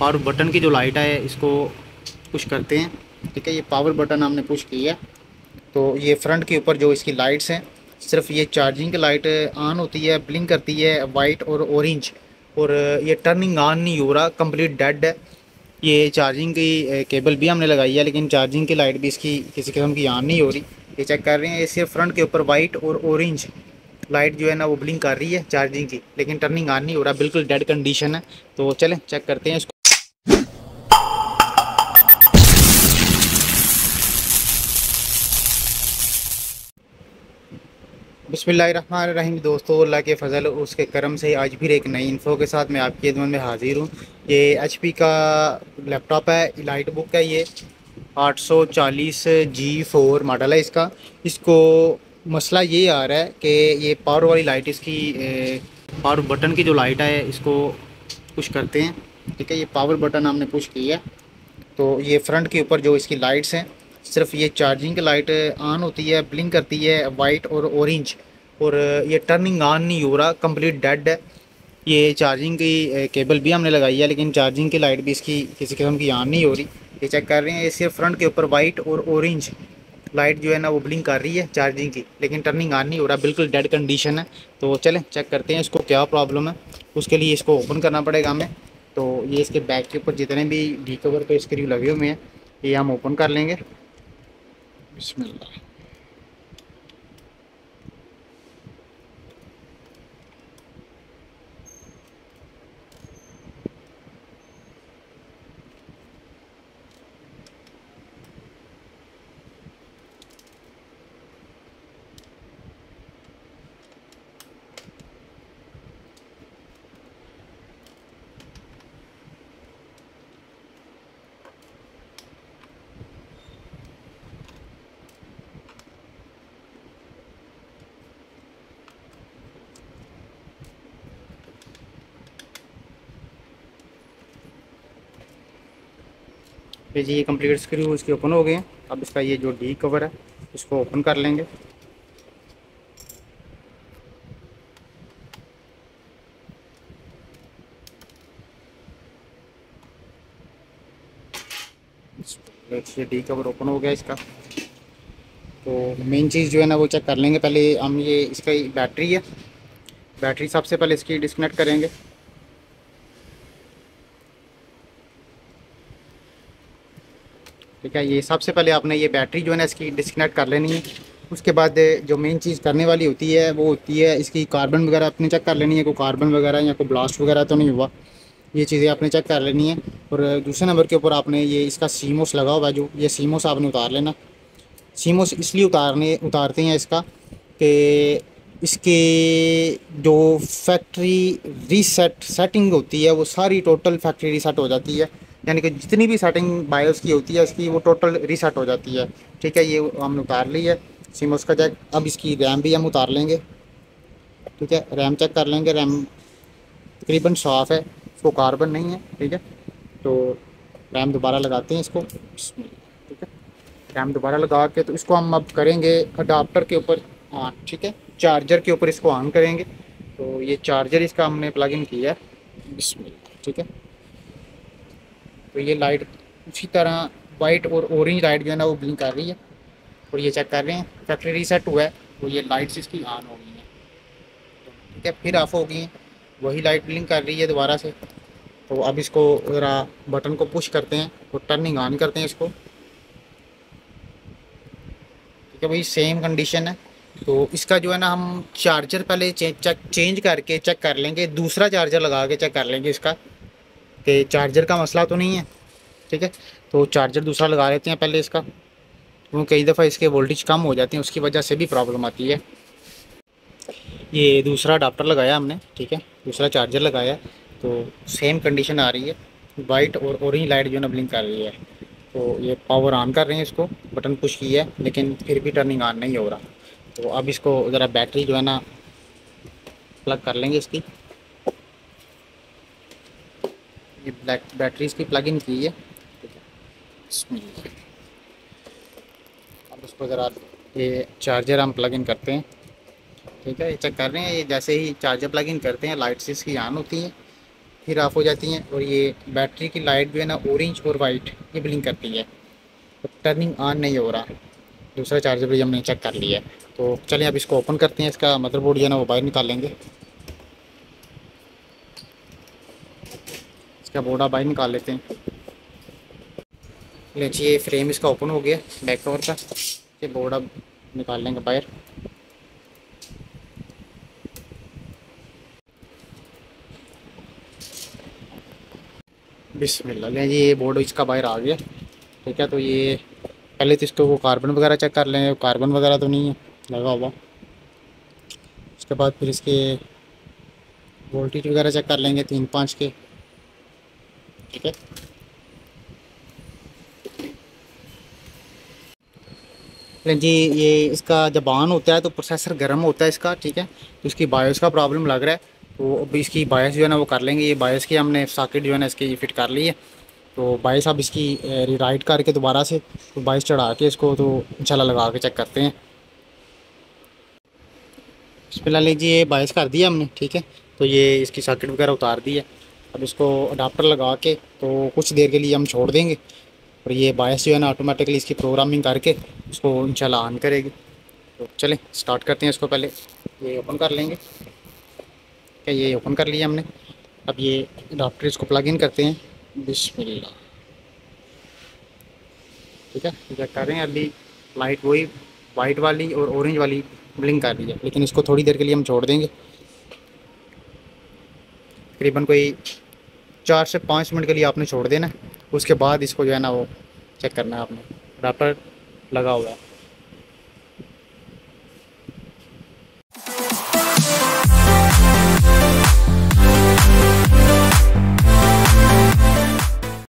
Power button की जो light है, इसको पुश करते हैं। ठीक है, ये पावर बटन हमने पुश किया तो ये फ्रंट के ऊपर जो इसकी लाइट्स हैं, सिर्फ़ ये चार्जिंग की लाइट ऑन होती है ब्लिंक करती है वाइट और ऑरेंज और ये टर्निंग ऑन नहीं हो रहा कंप्लीट डेड है। ये चार्जिंग की केबल भी हमने लगाई है, लेकिन चार्जिंग की लाइट भी इसकी किसी किस्म की ऑन नहीं हो रही। ये चेक कर रहे हैं, ये सिर्फ़ फ्रंट के ऊपर वाइट और ऑरेंज लाइट जो है ना, वो ब्लिंक कर रही है चार्जिंग की। लेकिन टर्निंग ऑन नहीं हो रहा, बिल्कुल डेड कंडीशन है। तो चलें चेक करते हैं इसको। बिसमीम दोस्तों, अल्लाह के फजल, उसके करम से आज फिर एक नई इन्फो के साथ मैं आपकी खदमत में हाज़िर हूँ। ये एच पी का लैपटॉप है लाइट बुक है ये 840 जी फोर मॉडल है इसका। इसको मसला ये आ रहा है कि ये पावर वाली लाइट इसकी पावर बटन की जो लाइट है, इसको पुश करते हैं। ठीक है, ये पावर बटन हमने पुश किया है। तो ये फ्रंट के ऊपर जो इसकी लाइट्स हैं, सिर्फ़ ये चार्जिंग की लाइट ऑन होती है ब्लिंक करती है वाइट और ऑरेंज और ये टर्निंग ऑन नहीं हो रहा कंप्लीट डेड है। ये चार्जिंग की केबल भी हमने लगाई है, लेकिन चार्जिंग की लाइट भी इसकी किसी किस्म की ऑन नहीं हो रही। ये चेक कर रहे हैं, ये सिर्फ़ फ्रंट के ऊपर वाइट और ऑरेंज लाइट जो है ना, वो ब्लिंक कर रही है चार्जिंग की, लेकिन टर्निंग ऑन नहीं हो रहा, बिल्कुल डेड कंडीशन है। तो चलें चेक करते हैं इसको क्या प्रॉब्लम है। उसके लिए इसको ओपन करना पड़ेगा हमें। तो ये इसके बैक के ऊपर जितने भी डी कवर पे स्क्रू लगे हुए हैं, ये हम ओपन कर लेंगे। बिस्मिल्लाह। फिर जी ये कंप्लीट स्क्रू इसके ओपन हो गए हैं। अब इसका ये जो डी कवर है, इसको ओपन कर लेंगे। ये डी कवर ओपन हो गया इसका। तो मेन चीज़ जो है ना, वो चेक कर लेंगे। पहले हम ये, इसका बैटरी है। बैटरी सबसे पहले इसकी डिस्कनेक्ट करेंगे। ठीक है, ये सबसे पहले आपने ये बैटरी जो है ना, इसकी डिस्कनेक्ट कर लेनी है। उसके बाद जो मेन चीज़ करने वाली होती है, वो होती है इसकी कार्बन वगैरह अपने चेक कर लेनी है, कोई कार्बन वगैरह या कोई ब्लास्ट वगैरह तो नहीं हुआ। ये चीज़ें आपने चेक कर लेनी है। और दूसरे नंबर के ऊपर आपने ये इसका सीमोस लगा हुआ है जो, ये सीमोस आपने उतार लेना। सीमोस इसलिए उतारने, उतारते हैं इसका कि इसके जो फैक्ट्री रीसेट सेटिंग होती है, वो सारी टोटल फैक्ट्री रीसेट हो जाती है। यानी कि जितनी भी सेटिंग बायोस की होती है, इसकी वो टोटल रीसेट हो जाती है। ठीक है, ये हमने उतार ली है। सिम उसका जैक अब इसकी रैम भी हम उतार लेंगे। ठीक है रैम चेक कर लेंगे। रैम तकरीबन साफ़ है, इसको कार्बन नहीं है। ठीक है तो रैम दोबारा लगाते हैं इसको। ठीक है रैम दोबारा लगा के तो इसको हम अब करेंगे अडाप्टर के ऊपर ऑन ठीक है? चार्जर के ऊपर इसको ऑन करेंगे। तो ये चार्जर इसका हमने प्लग इन किया है। ठीक है तो ये लाइट उसी तरह वाइट और ऑरेंज लाइट जो है ना वो ब्लिंक कर रही है। और ये चेक कर रहे हैं। फैक्ट्री रीसेट हुआ है। तो ये लाइट्स इसकी ऑन हो गई हैं। ठीक है, फिर ऑफ़ हो गई हैं। वही लाइट ब्लिंक कर रही है दोबारा से। तो अब इसको ज़रा बटन को पुश करते हैं और टर्निंग ऑन करते हैं इसको। ठीक है भाई सेम कंडीशन है। तो इसका जो है ना हम चार्जर पहले चेक चेंज करके चेक कर लेंगे। दूसरा चार्जर लगा के चेक कर लेंगे इसका। कि चार्जर का मसला तो नहीं है, ठीक है? तो चार्जर दूसरा लगा लेते हैं पहले इसका। क्योंकि कई दफ़ा इसके वोल्टेज कम हो जाते हैं, उसकी वजह से भी प्रॉब्लम आती है। ये दूसरा अडाप्टर लगाया हमने, ठीक है? दूसरा चार्जर लगाया तो सेम कंडीशन आ रही है। वाइट और ऑरेंज लाइट जो है ना ब्लिंक कर रही है। तो ये पावर ऑन कर रहे हैं इसको बटन पुश किया है, लेकिन फिर भी टर्निंग ऑन नहीं हो रहा। तो अब इसको ज़रा बैटरी जो है ना प्लग कर लेंगे इसकी। ये ब्लैक बैटरी इसकी प्लग इन की है। अब उसको ज़रा ये चार्जर हम प्लग इन करते हैं। ठीक है, ये चेक कर रहे हैं, ये जैसे ही चार्जर प्लग इन करते हैं लाइट्स इसकी ऑन होती हैं, फिर ऑफ़ हो जाती हैं और ये बैटरी की लाइट जो है ना ऑरेंज और वाइट ये ब्लिंक करती है। तो टर्निंग ऑन नहीं हो रहा। दूसरा चार्जर भी हमने चेक कर लिया है। तो चलिए अब इसको ओपन करते हैं, इसका मदरबोर्ड जो है ना, वो बाहर निकाल लेंगे। इसका बोर्ड बाहर निकाल लेते हैं। लीजिए ये फ्रेम इसका ओपन हो गया बैक कवर का। ये बोर्ड निकाल लेंगे बाहर। बिस्मिल्लाह, ले जी, ये बोर्ड इसका बाहर आ गया। ठीक है तो ये पहले तो इसको वो कार्बन वगैरह चेक कर लें। कार्बन वगैरह तो नहीं है, लगा हुआ। उसके बाद फिर इसके वोल्टेज वगैरह चेक कर लेंगे तीन पाँच के। ठीक है जी, ये इसका जब ऑन होता है तो प्रोसेसर गर्म होता है इसका, ठीक है? तो इसकी बायोस का प्रॉब्लम लग रहा है। तो अभी इसकी बायस जो है ना वो कर लेंगे। ये बायस की हमने सॉकेट जो है ना इसकी फिट कर ली है। तो बायस अब इसकी राइट करके दोबारा से तो बायस चढ़ा के इसको तो इंशाल्लाह लगा के चेक करते हैं। फ़िलहाल जी ये बायस कर दिया हमने, ठीक है? तो ये इसकी सॉकेट वगैरह उतार दी है। अब इसको अडाप्टर लगा के तो कुछ देर के लिए हम छोड़ देंगे। और ये बायस जो है ना ऑटोमेटिकली इसकी प्रोग्रामिंग करके उसको इंशाल्लाह ऑन करेगी। तो चलें स्टार्ट करते हैं इसको पहले। ये ओपन कर लेंगे। क्या ये ओपन कर लिया हमने। अब ये अडाप्टर इसको प्लग इन करते हैं। बिस्मिल्लाह। ठीक है चेक कर रहे हैं, अभी लाइट वही वाइट वाली और ऑरेंज वाली ब्लिंक कर रही है। लेकिन इसको थोड़ी देर के लिए हम छोड़ देंगे। तकरीबन कोई चार से पाँच मिनट के लिए आपने छोड़ देना, उसके बाद इसको जो है ना वो चेक करना है आपने। रैपर लगा हुआ है।